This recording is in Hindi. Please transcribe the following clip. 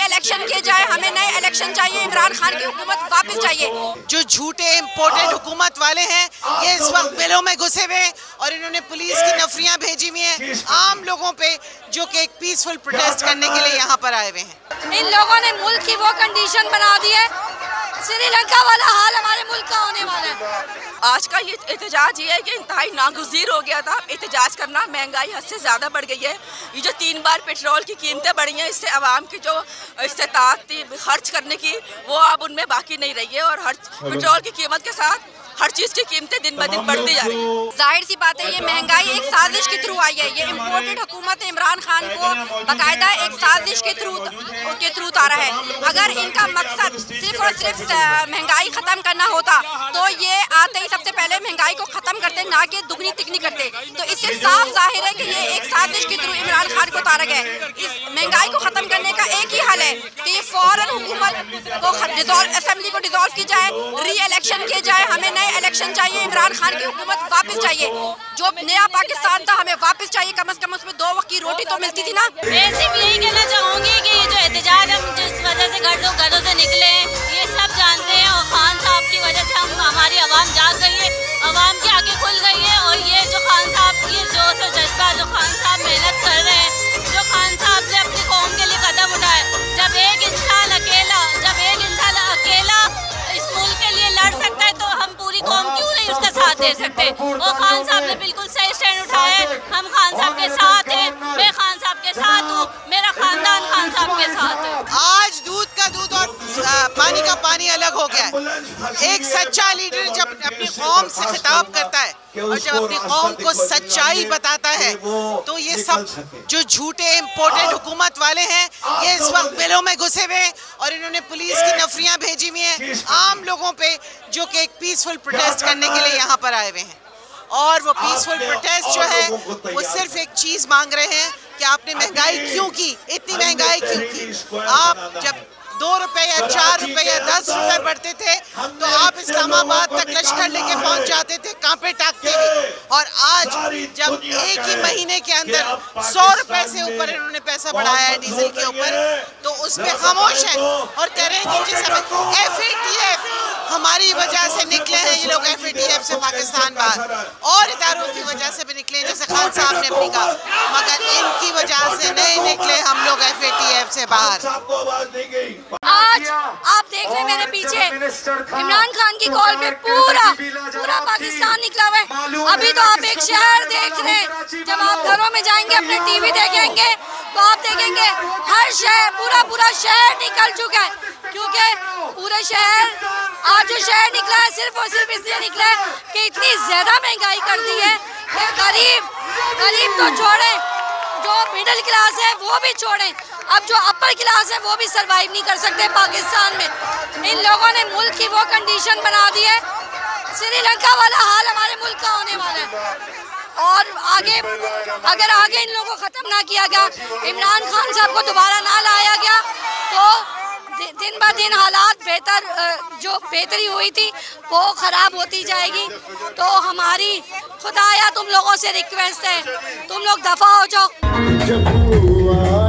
इलेक्शन किए जाए हमें नए इलेक्शन चाहिए इमरान खान की हुकूमत वापस चाहिए। जो झूठे इम्पोर्टेड हुकूमत वाले हैं ये इस वक्त बिलों में घुसे हुए हैं और इन्होंने पुलिस की नफरियाँ भेजी हुई हैं आम लोगों पे जो कि एक पीसफुल प्रोटेस्ट करने के लिए यहाँ पर आए हुए हैं। इन लोगों ने मुल्क की वो कंडीशन बना दी है श्रीलंका वाला हाल हमारे मुल्क का होने वाला है। आज का ये एहतजाज ये है कि इंतहाई नागुजीर हो गया था। एहतजाज करना महँगाई हद से ज़्यादा बढ़ गई है। ये जो तीन बार पेट्रोल की कीमतें बढ़ी हैं, इससे आवाम की जो इस्तात थी खर्च करने की, वो अब उनमें बाकी नहीं रही है और हर पेट्रोल की कीमत के साथ हर चीज़ की कीमतें दिन ब दिन बढ़ती जा रही हैं। ज़ाहिर सी बात है ये महँगाई एक साजिश के थ्रू आई है। ये इम्पोर्टेड हुकूमत इमरान खान को बाकायदा एक साजिश के थ्रू के थ्रू उतारा है। अगर इनका मकसद सिर्फ़ और सिर्फ़ महँगाई ख़त्म करना होता तो ये आते ही सबसे पहले महँगाई को ख़त्म करते ना कि दुगनी तिगनी करते। तो इससे साफ़ ज़ाहिर है कि ये एक साजिश के थ्रू इमरान खान को उतारा गया इस महँगाई को ख़त्म करने का एक ही हल है कि ये फ़ौरन को असेंबली को डिजोल्व की जाए री इलेक्शन किए जाए, हमें नए इलेक्शन चाहिए, इमरान खान की हुकूमत वापस चाहिए। जो नया पाकिस्तान था, हमें वापस चाहिए। कम अज कम उसमें दो वक्त की रोटी तो मिलती थी ना। मैं सिर्फ़ यही कहना चाहूँगी कि ये जो एहतजाज हम जिस दे सकते और खान साहब ने बिल्कुल सही स्टैंड उठाया है। हम खान साहब के साथ हैं। आ, पानी का पानी अलग हो गया। है एक सच्चा लीडर जब अपनी कौम से खिताब करता है और जब अपनी कौम को सच्चाई बताता है तो ये सब जो झूठे इम्पोर्टेड हुकूमत वाले हैं ये इस वक्त बिलों में घुसे हुए हैं और इन्होंने पुलिस की नफरियाँ भेजी हुई हैं आम लोगों पे जो कि एक पीसफुल प्रोटेस्ट करने के लिए यहाँ पर आए हुए हैं। और वो पीसफुल प्रोटेस्ट जो है वो सिर्फ़ एक चीज़ मांग रहे हैं कि आपने महँगाई क्यों की? इतनी महँगाई क्यों की? आप जब दो रुपए या चार रुपए या दस रुपए बढ़ते थे तो आप इस्लामाबाद तक लश्कर लेके पहुँच जाते थे कांपे टाकते हुए और आज जब एक ही महीने के अंदर सौ रुपए से ऊपर इन्होंने पैसा बढ़ाया है डीजल के ऊपर तो उस पर खामोश है और कह रहे हैं कि जिस टी एफ़ हमारी वजह से निकले हैं ये लोग एफ़ से पाकिस्तान बाहर। और इदारों की वजह से भी निकले हैं, जैसे खान साहब ने अपनी कहा। मगर इनकी वजह से नहीं निकले हम लोग एफ़ से बाहर। आज आप देख रहे मेरे पीछे। इमरान खान की कॉल पे पूरा पूरा पाकिस्तान निकला हुआ है। अभी तो आप एक शहर देख रहे हैं जब आप घरों में जाएँगे अपने टीवी देखेंगे तो आप देखेंगे हर शहर पूरा पूरा शहर निकल चुका है। क्योंकि पूरे शहर आज जो शहर निकला है सिर्फ़ और सिर्फ़ इसलिए निकला है कि इतनी ज़्यादा महँगाई कर दी है कि गरीब गरीब तो छोड़े। जो मिडिल क्लास है, वो भी छोड़े। अब जो अपर क्लास है, वो भी सरवाइव नहीं कर सकते पाकिस्तान में। इन लोगों ने मुल्क की वो कंडीशन बना दी है। श्रीलंका वाला हाल हमारे मुल्क का होने वाला है। और आगे, अगर आगे इन लोगों को ख़त्म ना किया गया, इमरान खान साहब को दोबारा ना लाया गया तो दिन ब दिन हालात बेहतर जो बेहतरी हुई थी, वो ख़राब होती जाएगी। तो हमारी खुदाया तुम लोगों से रिक्वेस्ट है। तुम लोग दफ़ा हो जाओ। Jabua.